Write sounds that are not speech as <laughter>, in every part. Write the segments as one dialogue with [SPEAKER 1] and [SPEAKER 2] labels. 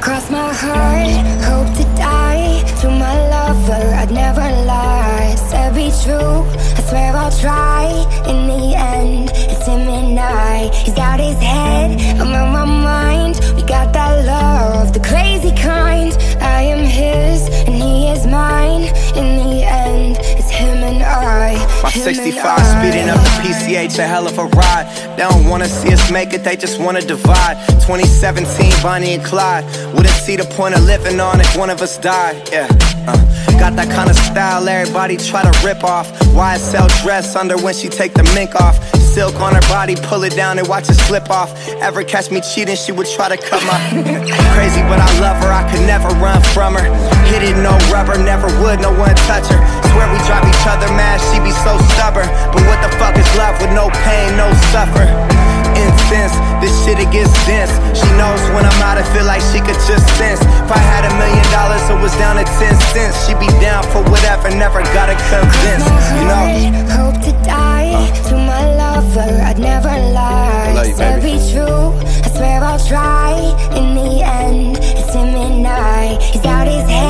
[SPEAKER 1] Cross my heart, hope to die. To my lover, I'd never lie. Said be true, I swear I'll try. In the end, it's him and I. He's out his head, My
[SPEAKER 2] 65 speeding up the PCH, a hell of a ride They don't wanna see us make it, they just wanna divide 2017, Bonnie and Clyde wouldn't see the point of living on if one of us died, yeah. Uh, got that kind of style everybody try to rip off. YSL dress under when she take the mink off. Silk on her body, pull it down and watch it slip off. Ever catch me cheating, she would try to cut my. <laughs> Crazy, but I love her, I could never run from her. Hit it, no rubber, never would, no one touch her. Swear we drive each other mad, she be so stubborn. But what the fuck is love with no pain, no suffer? incense. This shit it gets dense. She knows when I'm out, I feel like she could just sense. If I had a million dollars, it was down to ten cents. She'd be down for whatever, never gotta convince. You know.
[SPEAKER 1] He's out his head.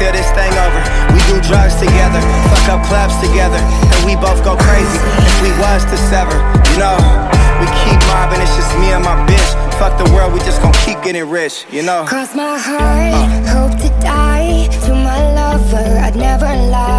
[SPEAKER 2] until this thing over. We do drugs together, fuck up clubs together, and we both go crazy if we was to sever. You know, we keep mobbing, it's just me and my bitch. Fuck the world, we just gon' keep getting rich, you know.
[SPEAKER 1] Cross my heart, hope to die to my lover. I'd never lie.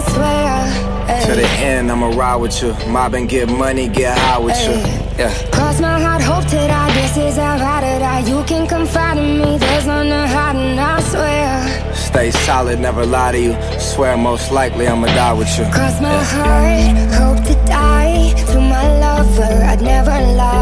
[SPEAKER 1] I, swear.
[SPEAKER 2] To the end, I'ma ride with you. Mob and get money, get high with you. Yeah.
[SPEAKER 1] Cross my heart, hope to die. This is how I to die. You can confide in me. There's none to hide, and I swear.
[SPEAKER 2] Stay solid, never lie to you. Swear most likely I'ma die with you.
[SPEAKER 1] Cross my heart, hope to die to my lover. I'd never lie.